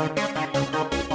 ¡Oh, no!